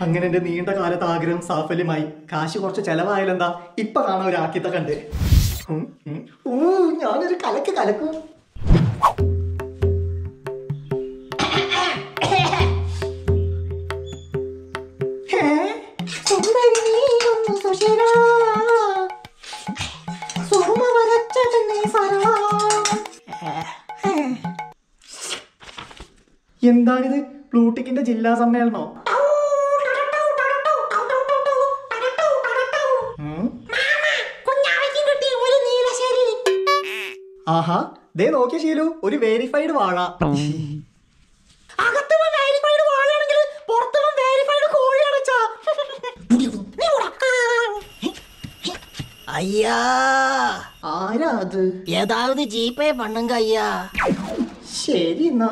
അങ്ങനെ എന്റെ നീണ്ട കാലത്ത് ആഗ്രഹം സാഫല്യമായി. കാശ് കുറച്ച് ചെലവായാലെന്താ? ഇപ്പൊ കാണാൻ ഒരു ആക്കിത്ത കണ്ട് ഞാനൊരു കലക്ക് കലക്കും. എന്താണിത്? ബ്ലൂട്ടിക്കിന്റെ ജില്ലാ സമ്മേളനോ? ആഹാ ദേ നോക്കിയ ശീലു ഒരു വെരിഫൈഡ് വാഴ. അയ്യാ. ആരാ അത്? ഏതാവത് ജീപ്പേ പണ്ണുങ്ക അയ്യാ ശരി എന്നാ.